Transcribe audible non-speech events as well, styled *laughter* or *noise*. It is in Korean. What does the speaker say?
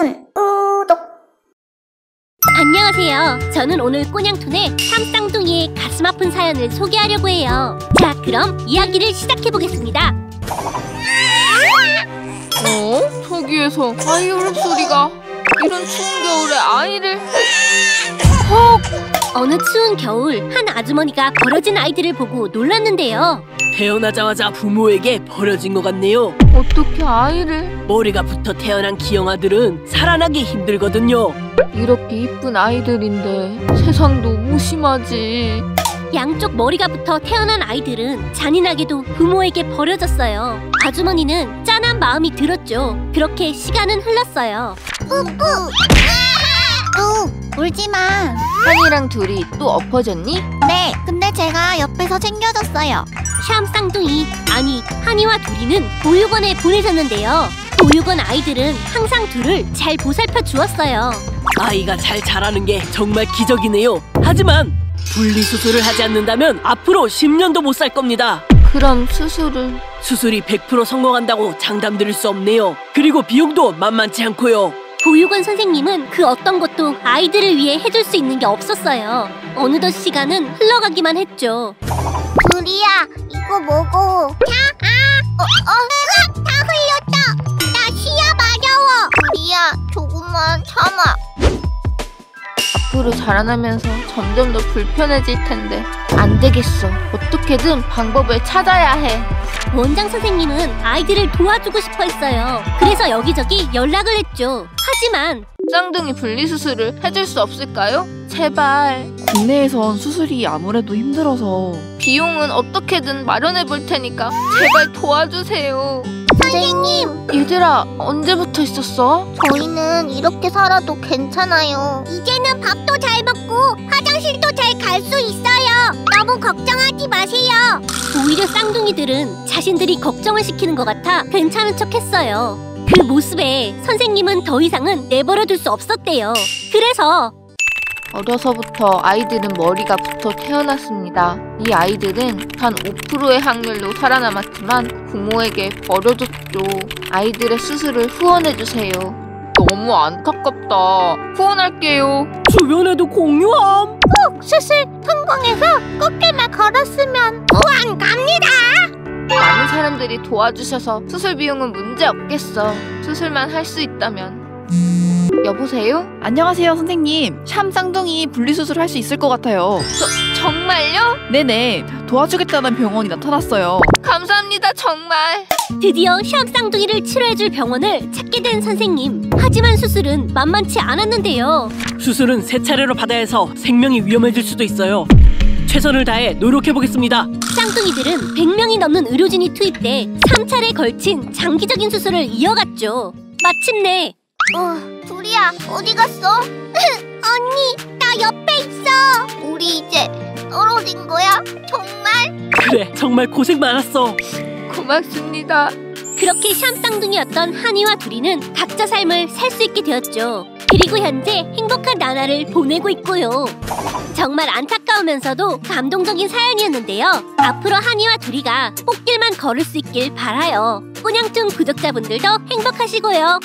추천, 구독. 안녕하세요. 저는 오늘 꼬냥툰의 삼쌍둥이의 가슴 아픈 사연을 소개하려고 해요. 자, 그럼 이야기를 시작해 보겠습니다. 어? 저기에서 아이 울음 소리가 이런 추운 겨울에 아이를 어느 추운 겨울 한 아주머니가 버려진 아이들을 보고 놀랐는데요. 태어나자마자 부모에게 버려진 것 같네요. 어떻게 아이를 머리가 붙어 태어난 기형아들은 살아나기 힘들거든요. 이렇게 이쁜 아이들인데 세상도 무심하지 양쪽 머리가 붙어 태어난 아이들은 잔인하게도 부모에게 버려졌어요. 아주머니는 짠한 마음이 들었죠. 그렇게 시간은 흘렀어요. 뿌뿌. 우, 울지 마. 한이랑 둘이 또 엎어졌니? 네, 근데 제가 옆에서 챙겨줬어요. 샴 쌍둥이 아니 한이와 둘이는 보육원에 보내졌는데요. 보육원 아이들은 항상 둘을 잘 보살펴 주었어요. 아이가 잘 자라는 게 정말 기적이네요. 하지만 분리수술을 하지 않는다면 앞으로 10년도 못 살 겁니다. 그럼 수술을 수술이 100% 성공한다고 장담 드릴 수 없네요. 그리고 비용도 만만치 않고요. 보육원 선생님은 그 어떤 것도 아이들을 위해 해줄 수 있는 게 없었어요. 어느덧 시간은 흘러가기만 했죠. 둘이야, 이거 뭐고? 자, 아, 어, 어, 으악, 앞으로 자라나면서 점점 더 불편해질 텐데. 안 되겠어. 어떻게든 방법을 찾아야 해. 원장 선생님은 아이들을 도와주고 싶어 했어요. 그래서 여기저기 연락을 했죠. 하지만 쌍둥이 분리수술을 해줄 수 없을까요? 제발. 국내에선 수술이 아무래도 힘들어서. 비용은 어떻게든 마련해 볼 테니까 제발 도와주세요. 선생님, 얘들아 언제부터 있었어? 저희는 이렇게 살아도 괜찮아요. 이제는 밥도 잘 먹고 화장실도 잘 갈 수 있어요. 너무 걱정하지 마세요. 오히려 쌍둥이들은 자신들이 걱정을 시키는 것 같아 괜찮은 척 했어요. 그 모습에 선생님은 더 이상은 내버려둘 수 없었대요. 그래서 어려서부터 아이들은 머리가 붙어 태어났습니다. 이 아이들은 단 5%의 확률로 살아남았지만 부모에게 버려졌죠. 아이들의 수술을 후원해주세요. 너무 안타깝다. 후원할게요. 주변에도 공유함. 수술 성공해서 꽃길만 걸었으면 후원 갑니다. 많은 사람들이 도와주셔서 수술 비용은 문제 없겠어. 수술만 할 수 있다면. 여보세요? 안녕하세요 선생님 샴 쌍둥이 분리수술 할 수 있을 것 같아요 정말요? 네네 도와주겠다는 병원이 나타났어요 감사합니다, 정말. 드디어 샵 쌍둥이를 치료해줄 병원을 찾게 된 선생님. 하지만 수술은 만만치 않았는데요. 수술은 세 차례로 받아야 해서 생명이 위험해질 수도 있어요. 최선을 다해 노력해 보겠습니다. 쌍둥이들은 100명이 넘는 의료진이 투입돼 3차례 걸친 장기적인 수술을 이어갔죠. 마침내 어, 야, 어디 갔어? *laughs* 언니, 나 옆에 있어. 우리 이제 떨어진 거야? 정말? 그래, 정말 고생 많았어. 고맙습니다. 그렇게 샴 쌍둥이였던 한이와 둘이는 각자 삶을 살 수 있게 되었죠. 그리고 현재 행복한 나날을 보내고 있고요. 정말 안타까우면서도 감동적인 사연이었는데요. 앞으로 한이와 둘이가 꽃길만 걸을 수 있길 바라요. 꼬냥뚱 구독자분들도 행복하시고요.